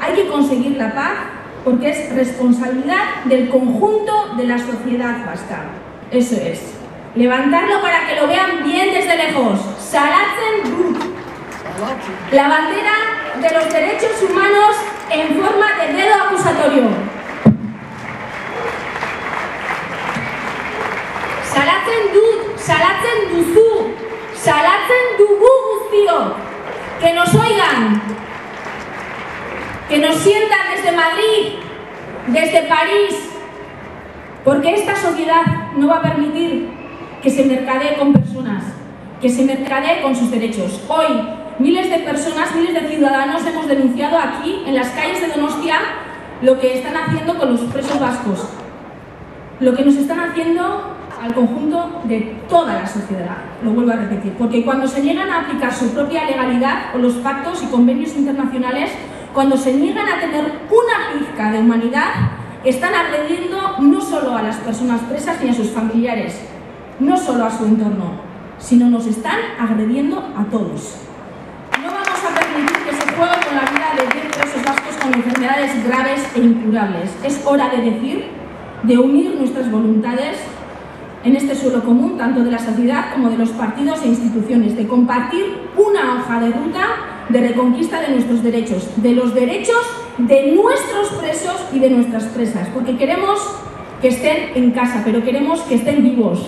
Hay que conseguir la paz porque es responsabilidad del conjunto de la sociedad vasca. Eso es. Levantarlo para que lo vean bien desde lejos. Salatzen dut. La bandera de los derechos humanos en forma de dedo acusatorio. Salatzen dut, salatzen duzu, salatzen dugu guztiok. Que nos oigan, que nos sientan desde Madrid, desde París, porque esta sociedad no va a permitir que se mercadee con personas, que se mercadee con sus derechos. Hoy, miles de personas, miles de ciudadanos hemos denunciado aquí, en las calles de Donostia, lo que están haciendo con los presos vascos, lo que nos están haciendo al conjunto de toda la sociedad, lo vuelvo a repetir, porque cuando se niegan a aplicar su propia legalidad o los pactos y convenios internacionales, cuando se niegan a tener una pizca de humanidad, están agrediendo no solo a las personas presas ni a sus familiares, no solo a su entorno, sino nos están agrediendo a todos. No vamos a permitir que se juegue con la vida de 10 presos vascos con enfermedades graves e incurables. Es hora de decir, de unir nuestras voluntades en este suelo común, tanto de la sociedad como de los partidos e instituciones, de compartir una hoja de ruta de reconquista de nuestros derechos, de los derechos de nuestros presos y de nuestras presas, porque queremos que estén en casa, pero queremos que estén vivos.